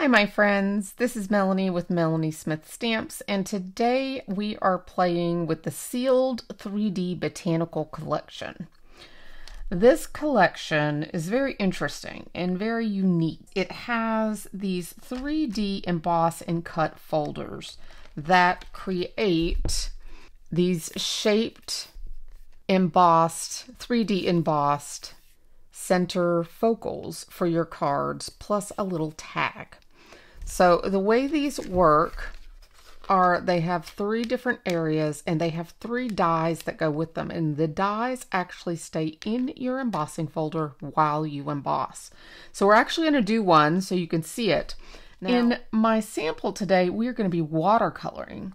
Hi, my friends. This is Melanie with Melanie Smith Stamps, and today we are playing with the Sealed 3D Botanical Collection. This collection is very interesting and very unique. It has these 3D emboss and cut folders that create these shaped, embossed, 3D embossed center focals for your cards plus a little tag. So the way these work are they have three different areas and they have three dies that go with them and the dies actually stay in your embossing folder while you emboss. So we're actually going to do one so you can see it. Now, in my sample today, we're going to be watercoloring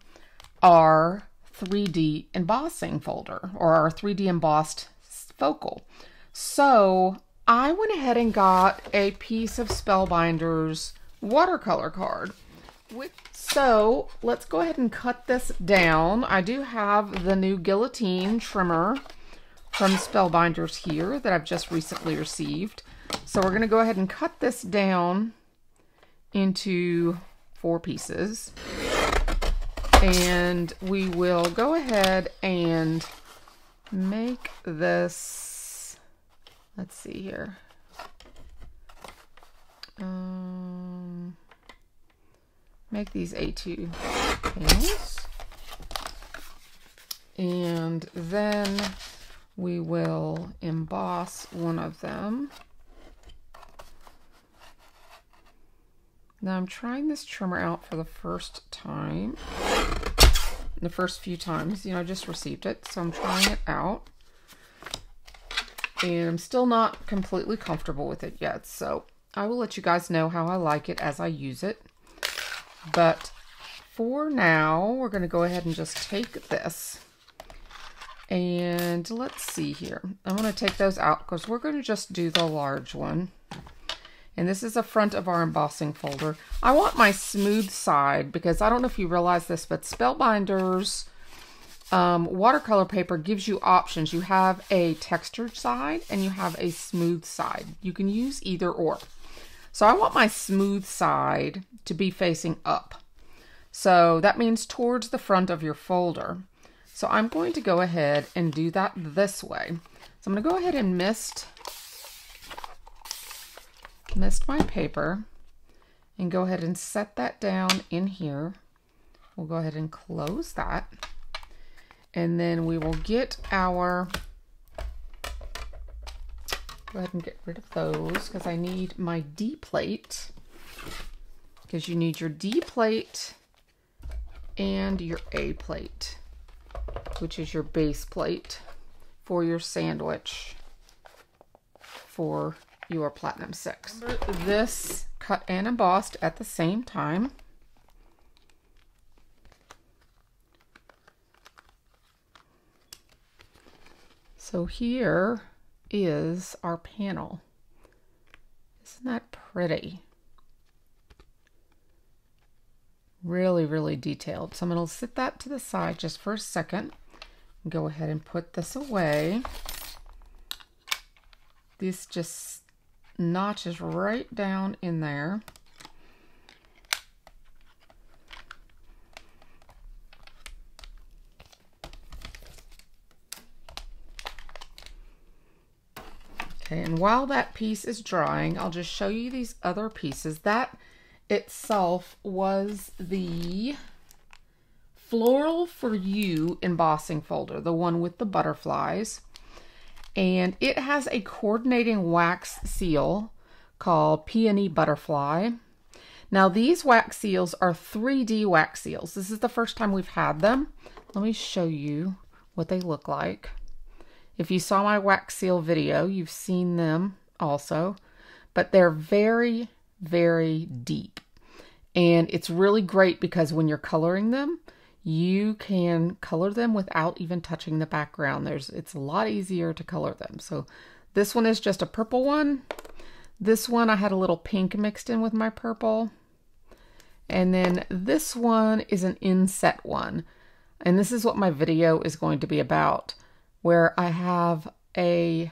our 3D embossing folder or our 3D embossed focal. So I went ahead and got a piece of Spellbinders watercolor card. So let's go ahead and cut this down. I do have the new guillotine trimmer from Spellbinders here that I've just recently received. So we're going to go ahead and cut this down into four pieces. And we will go ahead and make this, let's see here. Um, make these A2 panels. And then we will emboss one of them. Now I'm trying this trimmer out for the first time. The first few times, you know, I just received it, so I'm trying it out. And I'm still not completely comfortable with it yet, so I will let you guys know how I like it as I use it. But for now, we're going to go ahead and just take this. And let's see here. I'm going to take those out because we're going to just do the large one. And this is the front of our embossing folder. I want my smooth side because I don't know if you realize this, but Spellbinders um, watercolor paper gives you options. You have a textured side and you have a smooth side. You can use either or. So I want my smooth side to be facing up. So that means towards the front of your folder. So I'm going to go ahead and do that this way. So I'm going to go ahead and mist, mist my paper and go ahead and set that down in here. We'll go ahead and close that. And then we will get our go ahead and get rid of those because I need my D plate because you need your D plate and your A plate, which is your base plate for your sandwich for your Platinum 6. This cut and embossed at the same time. So here is our panel. Isn't that pretty? Really, really detailed. So I'm going to sit that to the side just for a second. Go ahead and put this away. This just notches right down in there. Okay, and while that piece is drying, I'll just show you these other pieces. That itself was the Floral for You embossing folder, the one with the butterflies. And it has a coordinating wax seal called Peony Butterfly. Now these wax seals are 3D wax seals. This is the first time we've had them. Let me show you what they look like. If you saw my wax seal video, you've seen them also, but they're very, very deep. And it's really great because when you're coloring them, you can color them without even touching the background. There's It's a lot easier to color them. So this one is just a purple one. This one I had a little pink mixed in with my purple. And then this one is an inset one. And this is what my video is going to be about where I have a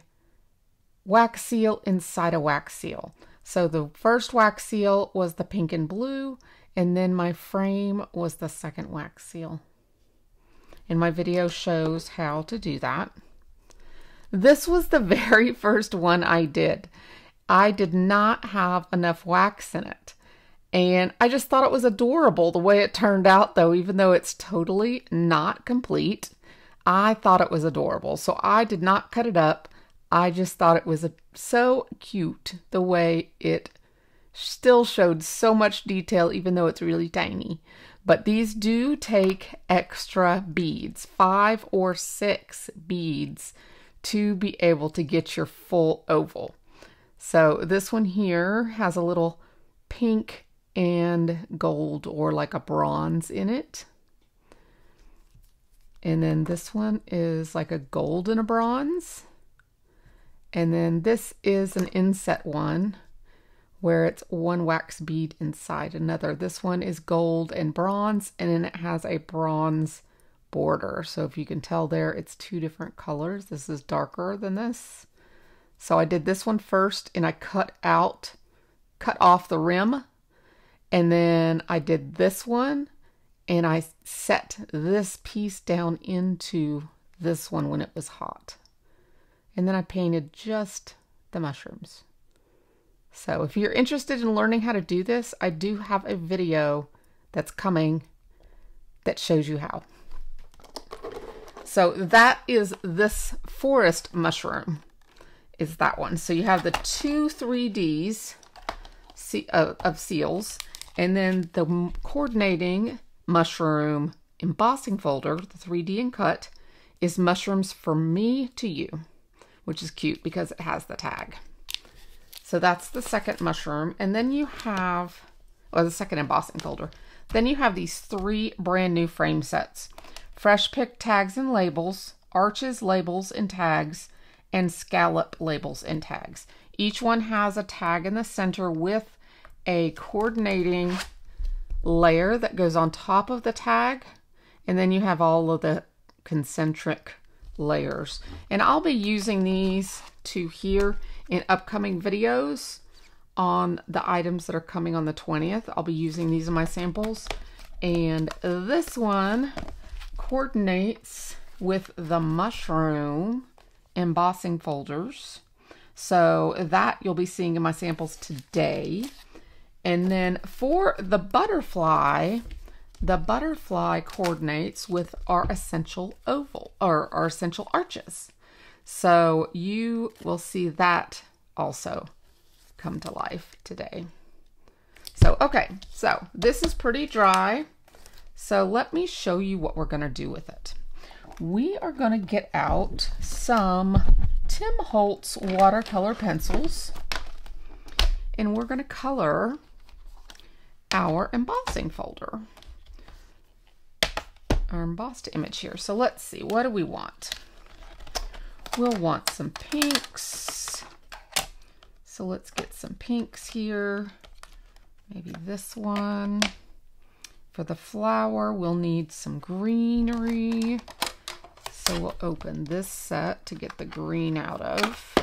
wax seal inside a wax seal. So the first wax seal was the pink and blue, and then my frame was the second wax seal. And my video shows how to do that. This was the very first one I did. I did not have enough wax in it. And I just thought it was adorable the way it turned out, though, even though it's totally not complete. I thought it was adorable. So I did not cut it up. I just thought it was a, so cute the way it still showed so much detail, even though it's really tiny. But these do take extra beads, five or six beads, to be able to get your full oval. So this one here has a little pink and gold or like a bronze in it. And then this one is like a gold and a bronze. And then this is an inset one where it's one wax bead inside another. This one is gold and bronze, and then it has a bronze border. So if you can tell there, it's two different colors. This is darker than this. So I did this one first, and I cut out, cut off the rim and then I did this one and I set this piece down into this one when it was hot. And then I painted just the mushrooms. So if you're interested in learning how to do this, I do have a video that's coming that shows you how. So that is this forest mushroom is that one. So you have the two 3Ds uh, of seals and then the coordinating mushroom embossing folder, the 3D and cut, is mushrooms for me to you, which is cute because it has the tag. So that's the second mushroom. And then you have, or the second embossing folder. Then you have these three brand new frame sets. Fresh pick tags and labels, arches, labels, and tags, and scallop labels and tags. Each one has a tag in the center with a coordinating layer that goes on top of the tag and then you have all of the concentric layers. And I'll be using these to here in upcoming videos on the items that are coming on the 20th I'll be using these in my samples. And this one coordinates with the mushroom embossing folders. So that you'll be seeing in my samples today and then for the butterfly, the butterfly coordinates with our essential oval or our essential arches. So you will see that also come to life today. So, okay, so this is pretty dry. So let me show you what we're gonna do with it. We are gonna get out some Tim Holtz watercolor pencils and we're gonna color our embossing folder. Our embossed image here. So let's see, what do we want? We'll want some pinks. So let's get some pinks here. Maybe this one. For the flower, we'll need some greenery. So we'll open this set to get the green out of.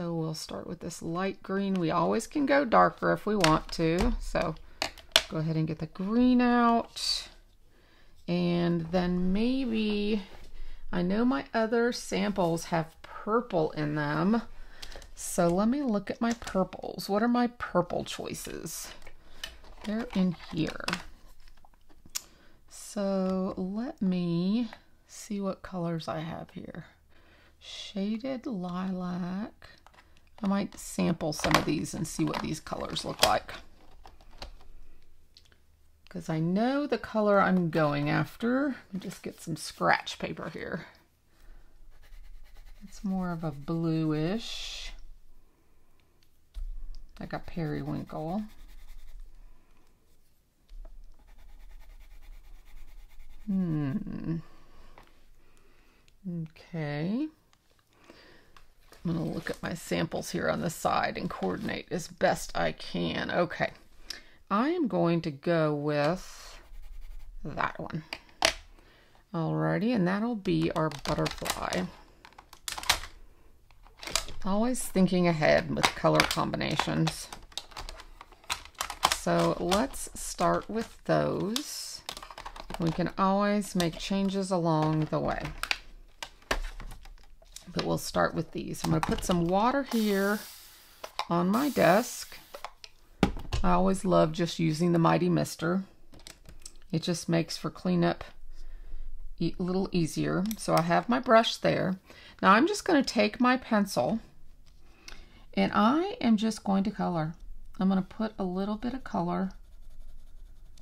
So we'll start with this light green. We always can go darker if we want to. So go ahead and get the green out. And then maybe, I know my other samples have purple in them. So let me look at my purples. What are my purple choices? They're in here. So let me see what colors I have here. Shaded lilac. I might sample some of these and see what these colors look like. Because I know the color I'm going after. Let just get some scratch paper here. It's more of a bluish, like a periwinkle. Hmm. Okay. I'm going to look at my samples here on the side and coordinate as best I can. Okay, I am going to go with that one. Alrighty, and that'll be our butterfly. Always thinking ahead with color combinations. So let's start with those. We can always make changes along the way. But we'll start with these. I'm going to put some water here on my desk. I always love just using the Mighty Mister. It just makes for cleanup a little easier. So I have my brush there. Now I'm just going to take my pencil and I am just going to color. I'm going to put a little bit of color.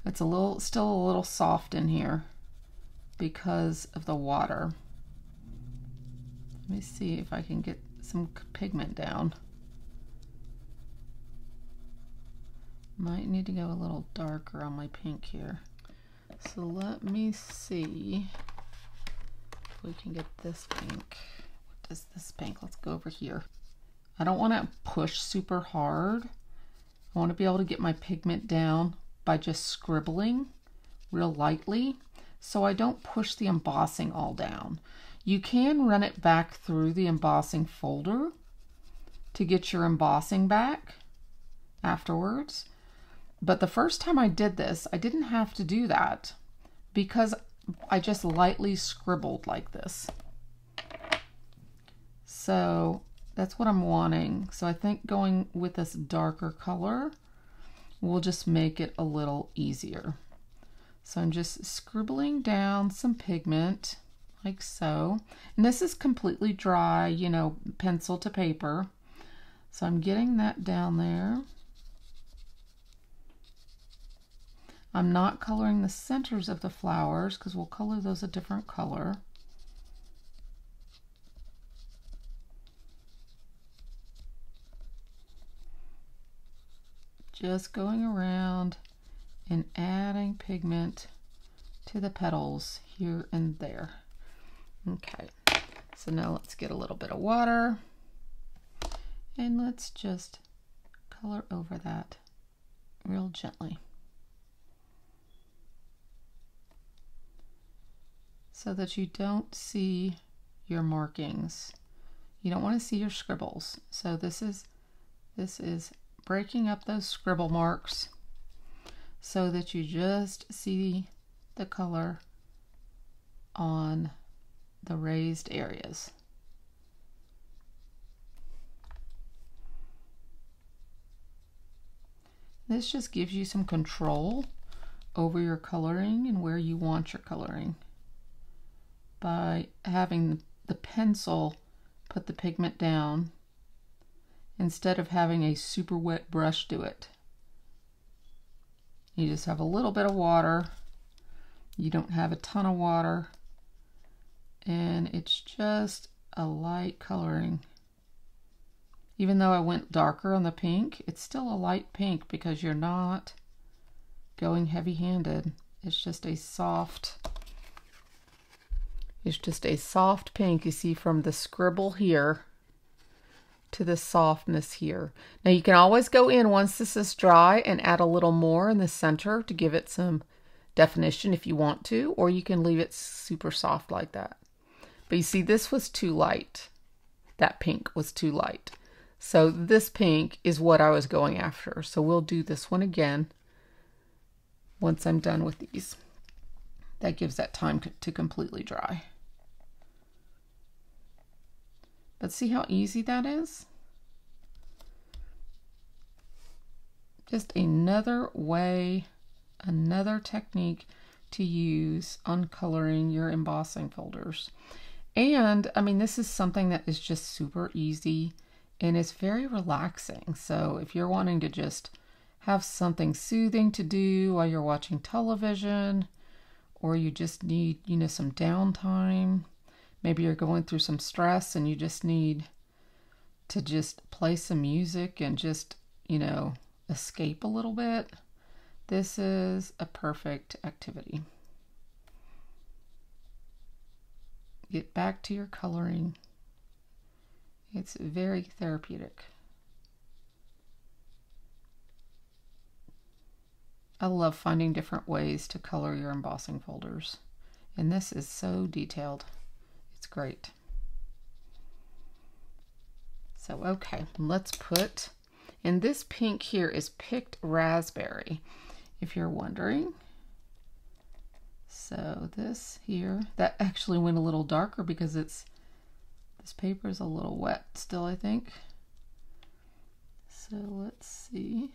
It's a little, still a little soft in here because of the water. Let me see if I can get some pigment down. Might need to go a little darker on my pink here. So let me see if we can get this pink. What is this pink? Let's go over here. I don't want to push super hard. I want to be able to get my pigment down by just scribbling real lightly so I don't push the embossing all down. You can run it back through the embossing folder to get your embossing back afterwards. But the first time I did this, I didn't have to do that because I just lightly scribbled like this. So that's what I'm wanting. So I think going with this darker color will just make it a little easier. So I'm just scribbling down some pigment like so. And this is completely dry, you know, pencil to paper. So I'm getting that down there. I'm not coloring the centers of the flowers because we'll color those a different color. Just going around and adding pigment to the petals here and there. Okay, so now let's get a little bit of water and let's just color over that real gently. so that you don't see your markings. You don't want to see your scribbles. So this is this is breaking up those scribble marks so that you just see the color on the raised areas. This just gives you some control over your coloring and where you want your coloring by having the pencil put the pigment down instead of having a super wet brush do it. You just have a little bit of water. You don't have a ton of water. And it's just a light coloring. Even though I went darker on the pink, it's still a light pink because you're not going heavy-handed. It's just a soft it's just a soft pink you see from the scribble here to the softness here. Now you can always go in once this is dry and add a little more in the center to give it some definition if you want to, or you can leave it super soft like that. But you see this was too light. That pink was too light. So this pink is what I was going after. So we'll do this one again once I'm done with these. That gives that time to completely dry. But see how easy that is? Just another way, another technique to use on coloring your embossing folders. And I mean, this is something that is just super easy and it's very relaxing. So if you're wanting to just have something soothing to do while you're watching television, or you just need, you know, some downtime, maybe you're going through some stress and you just need to just play some music and just, you know, escape a little bit, this is a perfect activity. Get back to your coloring. It's very therapeutic. I love finding different ways to color your embossing folders. And this is so detailed. It's great. So, okay, let's put, and this pink here is picked raspberry, if you're wondering. So this here, that actually went a little darker because it's, this paper is a little wet still, I think. So let's see.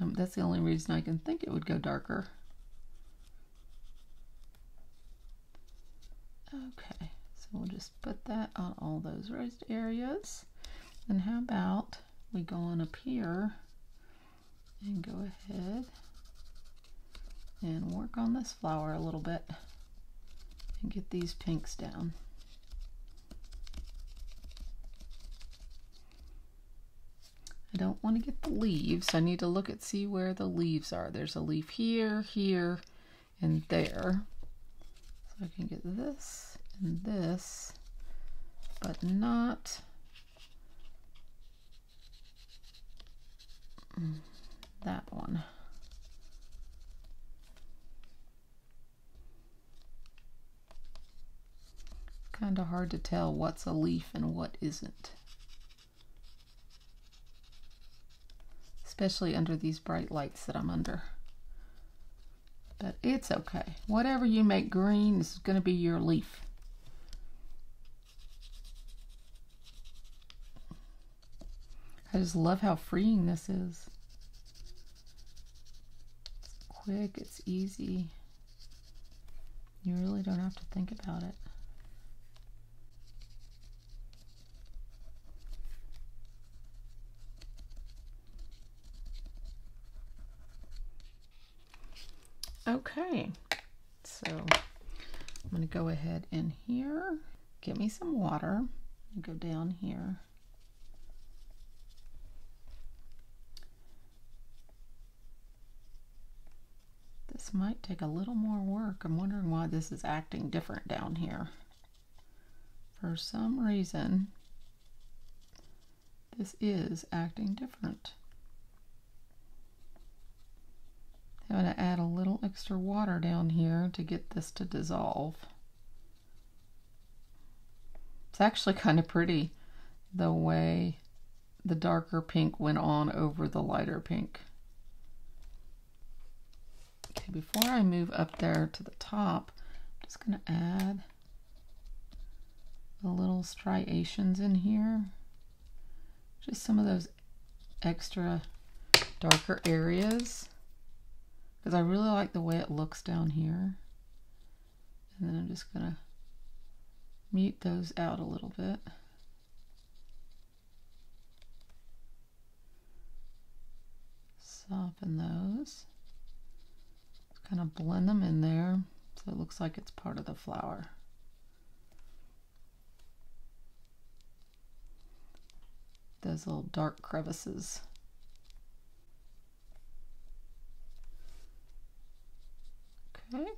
Um, that's the only reason I can think it would go darker. Okay, so we'll just put that on all those raised areas. And how about we go on up here and go ahead and work on this flower a little bit and get these pinks down. I don't want to get the leaves. I need to look at see where the leaves are. There's a leaf here, here, and there. So I can get this and this, but not that one. Kind of hard to tell what's a leaf and what isn't. especially under these bright lights that I'm under. But it's okay. Whatever you make green is going to be your leaf. I just love how freeing this is. It's quick, it's easy. You really don't have to think about it. Okay, so I'm going to go ahead in here, get me some water, go down here. This might take a little more work. I'm wondering why this is acting different down here. For some reason, this is acting different. I'm going to add a little extra water down here to get this to dissolve. It's actually kind of pretty the way the darker pink went on over the lighter pink. Okay, before I move up there to the top, I'm just going to add the little striations in here. Just some of those extra darker areas because I really like the way it looks down here. And then I'm just going to mute those out a little bit. Soften those. Kind of blend them in there so it looks like it's part of the flower. Those little dark crevices. Okay.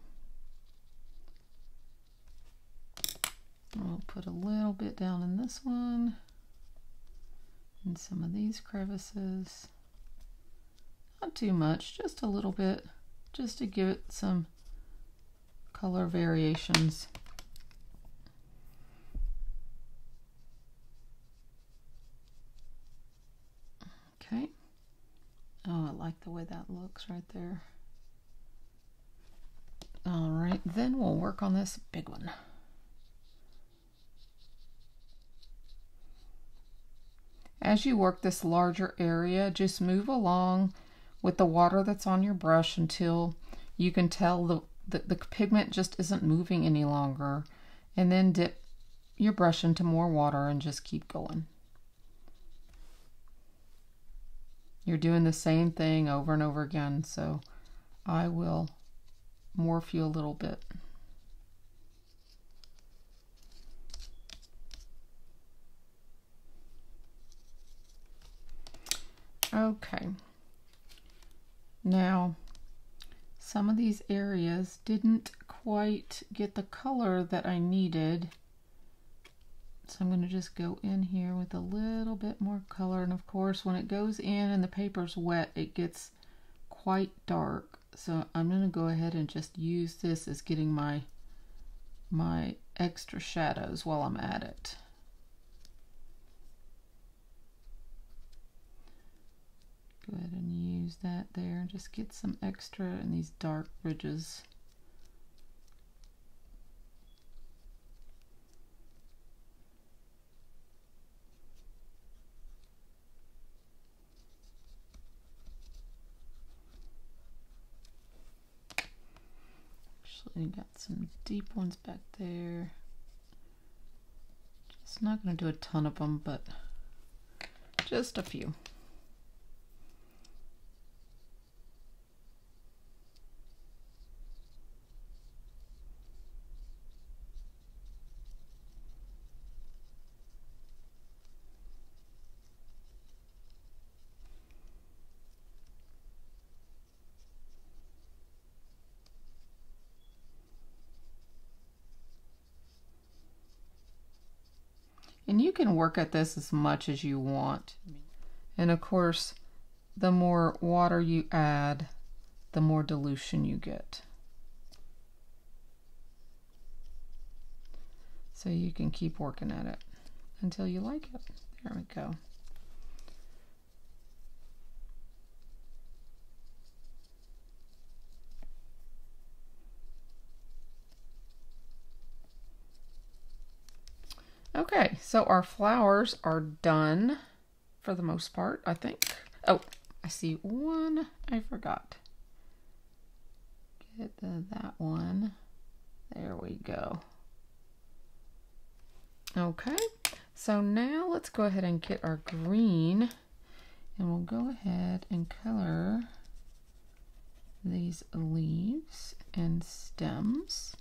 I'll put a little bit down in this one and some of these crevices. Not too much, just a little bit, just to give it some color variations. Okay. Oh, I like the way that looks right there. All right, then we'll work on this big one. As you work this larger area, just move along with the water that's on your brush until you can tell the, the, the pigment just isn't moving any longer. And then dip your brush into more water and just keep going. You're doing the same thing over and over again, so I will morph you a little bit. Okay. Now, some of these areas didn't quite get the color that I needed. So I'm going to just go in here with a little bit more color. And of course, when it goes in and the paper's wet, it gets quite dark. So I'm going to go ahead and just use this as getting my my extra shadows while I'm at it. Go ahead and use that there. And just get some extra in these dark ridges. Actually got some deep ones back there. Just not going to do a ton of them, but just a few. You can work at this as much as you want. And of course, the more water you add, the more dilution you get. So you can keep working at it until you like it. There we go. Okay, so our flowers are done for the most part, I think. Oh, I see one I forgot. Get the, that one. There we go. Okay, so now let's go ahead and get our green and we'll go ahead and color these leaves and stems.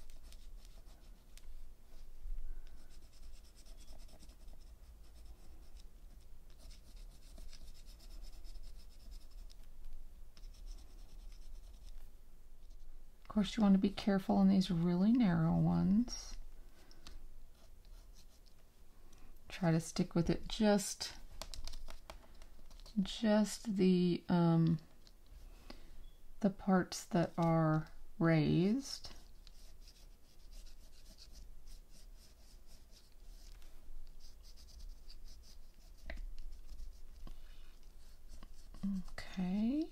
Course, you want to be careful on these really narrow ones. Try to stick with it just, just the, um, the parts that are raised. Okay.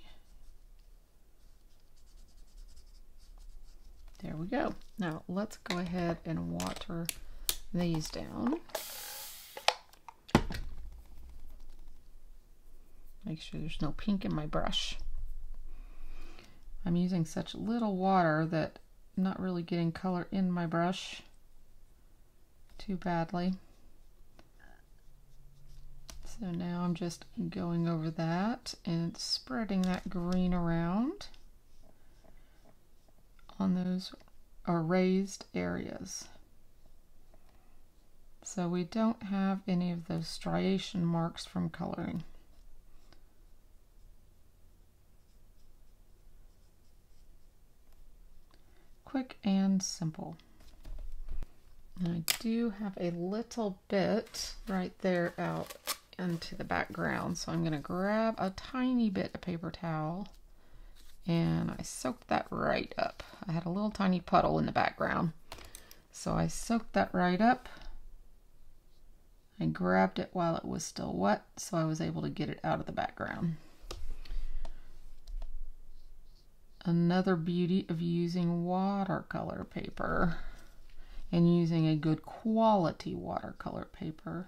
There we go. Now let's go ahead and water these down. Make sure there's no pink in my brush. I'm using such little water that I'm not really getting color in my brush too badly. So now I'm just going over that and spreading that green around on those are raised areas. So we don't have any of those striation marks from coloring. Quick and simple. And I do have a little bit right there out into the background. So I'm going to grab a tiny bit of paper towel and I soaked that right up. I had a little tiny puddle in the background. So I soaked that right up. I grabbed it while it was still wet, so I was able to get it out of the background. Another beauty of using watercolor paper and using a good quality watercolor paper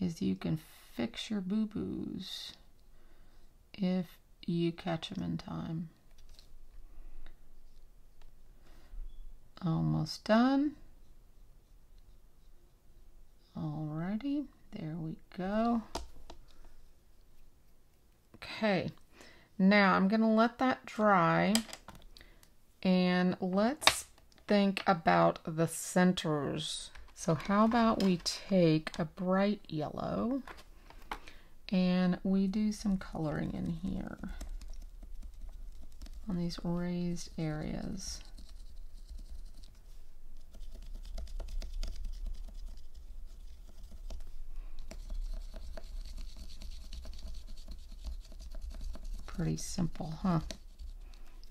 is you can fix your boo-boos if you catch them in time. Almost done. Alrighty, there we go. Okay, now I'm to let that dry and let's think about the centers. So how about we take a bright yellow and we do some coloring in here on these raised areas. Pretty simple, huh?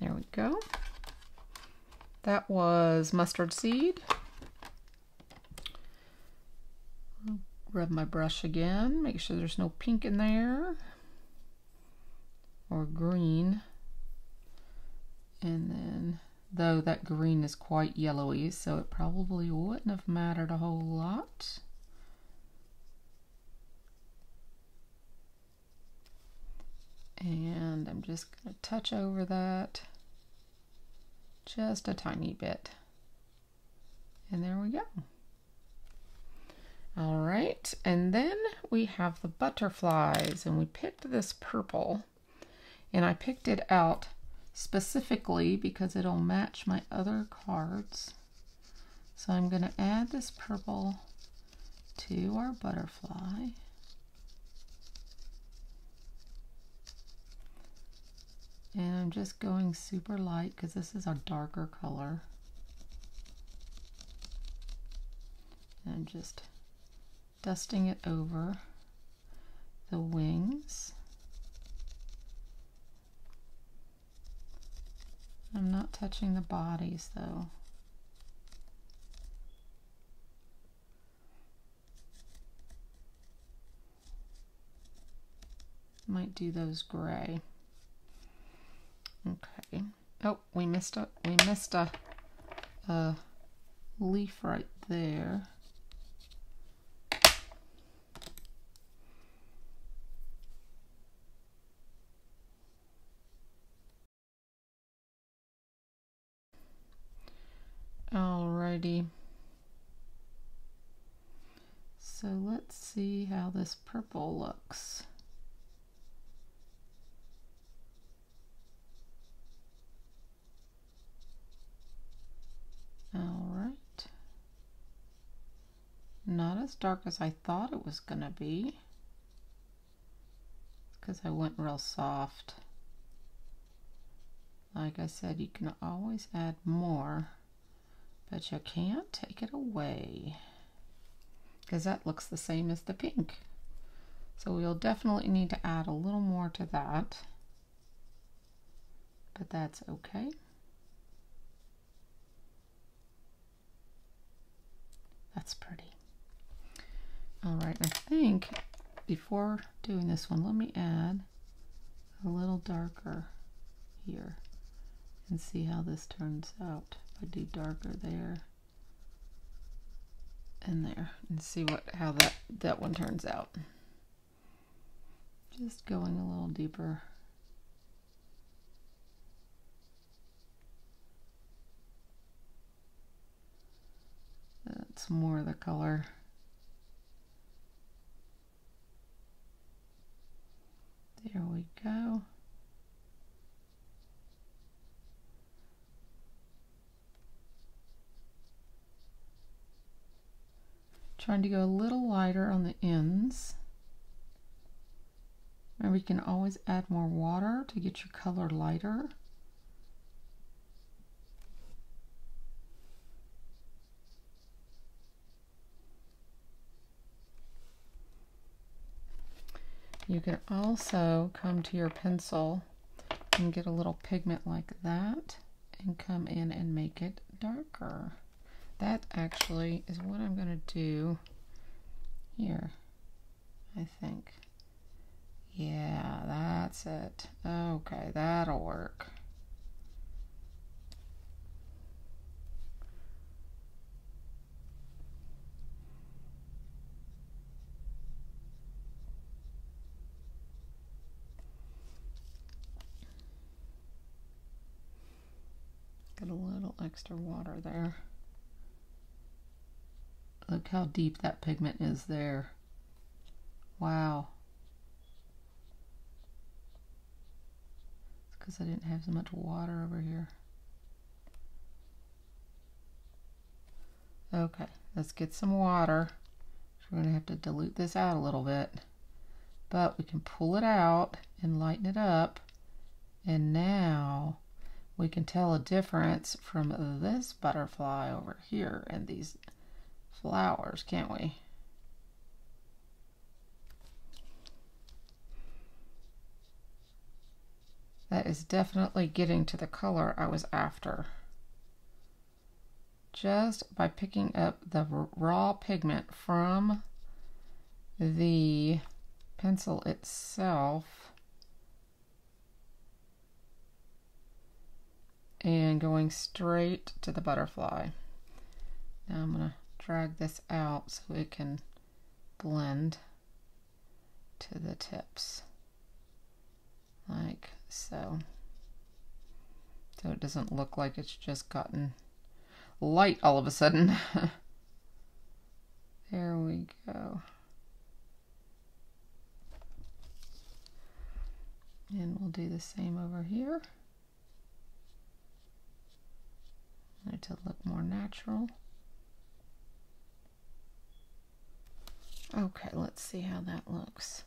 There we go. That was mustard seed. rub my brush again, make sure there's no pink in there or green. And then, though that green is quite yellowy, so it probably wouldn't have mattered a whole lot. And I'm just going to touch over that just a tiny bit. And there we go. All right, and then we have the butterflies, and we picked this purple, and I picked it out specifically because it'll match my other cards. So I'm going to add this purple to our butterfly. And I'm just going super light because this is a darker color. And just dusting it over the wings. I'm not touching the bodies though. Might do those gray. Okay. Oh, we missed a we missed a, a leaf right there. Alrighty. So let's see how this purple looks. Not as dark as I thought it was going to be. Because I went real soft. Like I said, you can always add more. But you can't take it away because that looks the same as the pink. So we'll definitely need to add a little more to that, but that's okay. That's pretty. All right, I think before doing this one, let me add a little darker here and see how this turns out. I do darker there and there and see what how that that one turns out. Just going a little deeper. That's more the color. There we go. Trying to go a little lighter on the ends. Remember, you can always add more water to get your color lighter. You can also come to your pencil and get a little pigment like that and come in and make it darker. That actually is what I'm going to do here, I think. Yeah, that's it. Okay, that'll work. Get a little extra water there. Look how deep that pigment is there. Wow. It's because I didn't have so much water over here. Okay, let's get some water. We're going to have to dilute this out a little bit. But we can pull it out and lighten it up. And now we can tell a difference from this butterfly over here and these flowers, can't we? That is definitely getting to the color I was after. Just by picking up the raw pigment from the pencil itself and going straight to the butterfly. Now I'm going to drag this out so it can blend to the tips like so. So it doesn't look like it's just gotten light all of a sudden. there we go. And we'll do the same over here. To look more natural. Okay, let's see how that looks.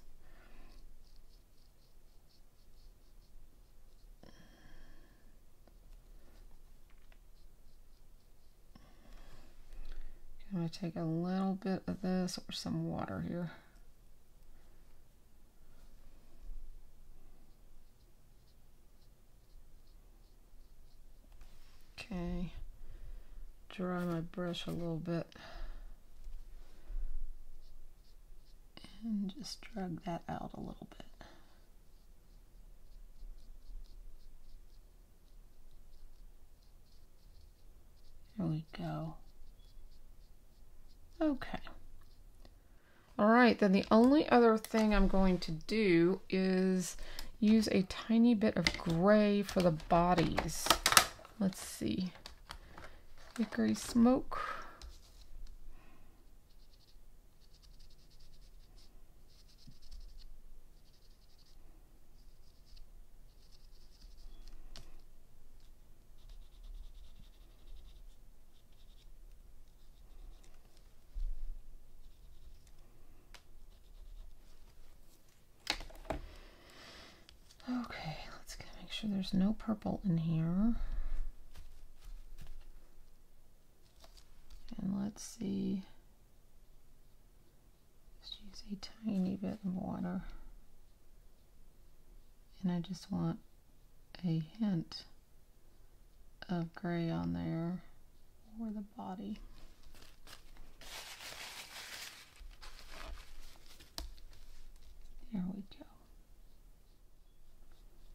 I'm going to take a little bit of this or some water here. Okay, dry my brush a little bit. And just drag that out a little bit. There we go. Okay. All right, then the only other thing I'm going to do is use a tiny bit of gray for the bodies. Let's see. Hickory smoke. Okay, let's make sure there's no purple in here. And let's see, just use a tiny bit of water. And I just want a hint of gray on there for the body. There we go.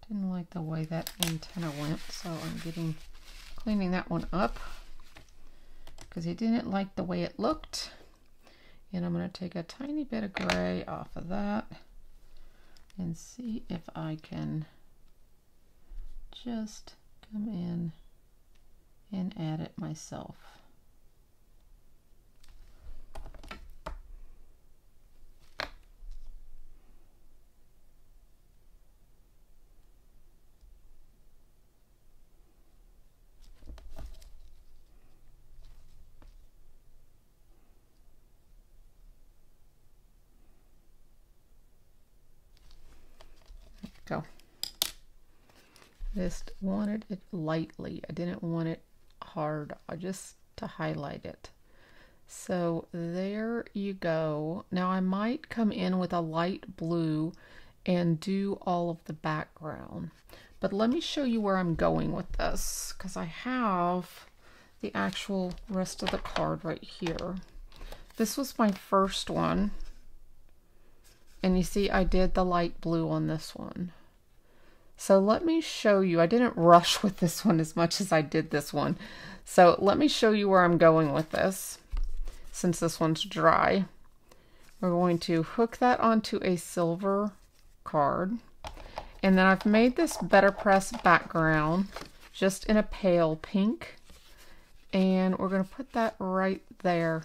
Didn't like the way that antenna went, so I'm getting cleaning that one up because I didn't like the way it looked. And I'm going to take a tiny bit of gray off of that and see if I can just come in and add it myself. go. It lightly. I didn't want it hard. I just to highlight it. So there you go. Now I might come in with a light blue and do all of the background. But let me show you where I'm going with this because I have the actual rest of the card right here. This was my first one and you see I did the light blue on this one. So let me show you. I didn't rush with this one as much as I did this one. So let me show you where I'm going with this since this one's dry. We're going to hook that onto a silver card. And then I've made this Better Press background just in a pale pink. And we're going to put that right there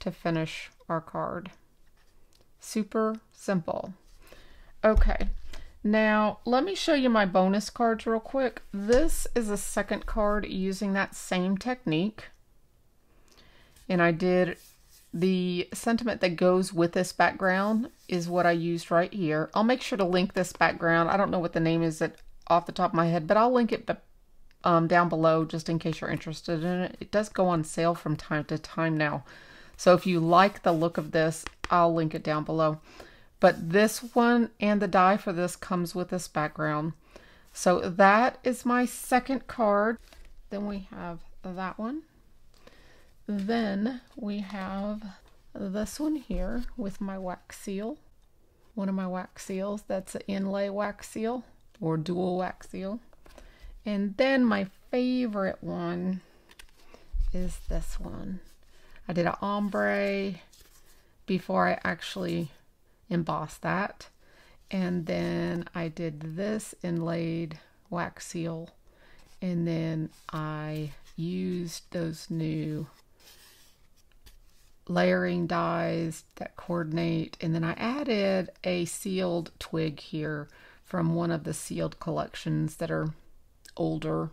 to finish our card. Super simple. Okay, now let me show you my bonus cards real quick. This is a second card using that same technique. And I did the sentiment that goes with this background is what I used right here. I'll make sure to link this background. I don't know what the name is that off the top of my head, but I'll link it um, down below just in case you're interested in it. It does go on sale from time to time now. So if you like the look of this, I'll link it down below. But this one and the die for this comes with this background. So that is my second card. Then we have that one. Then we have this one here with my wax seal. One of my wax seals. That's an inlay wax seal or dual wax seal. And then my favorite one is this one. I did an ombre before I actually embossed that. And then I did this inlaid wax seal. And then I used those new layering dies that coordinate. And then I added a sealed twig here from one of the sealed collections that are older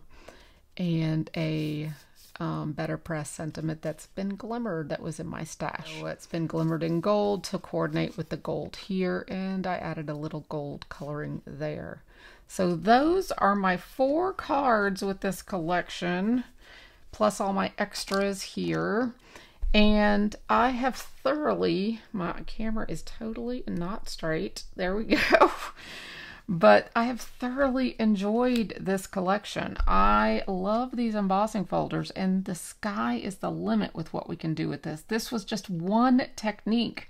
and a um, Better Press sentiment that's been glimmered that was in my stash. So it's been glimmered in gold to coordinate with the gold here, and I added a little gold coloring there. So those are my four cards with this collection, plus all my extras here. And I have thoroughly, my camera is totally not straight. There we go. But I have thoroughly enjoyed this collection. I love these embossing folders and the sky is the limit with what we can do with this. This was just one technique,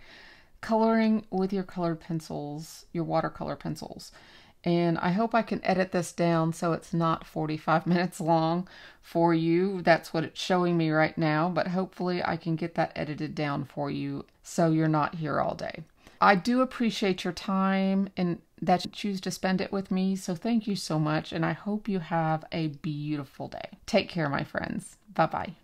coloring with your colored pencils, your watercolor pencils. And I hope I can edit this down so it's not 45 minutes long for you. That's what it's showing me right now, but hopefully I can get that edited down for you so you're not here all day. I do appreciate your time and that you choose to spend it with me. So thank you so much. And I hope you have a beautiful day. Take care, my friends. Bye bye.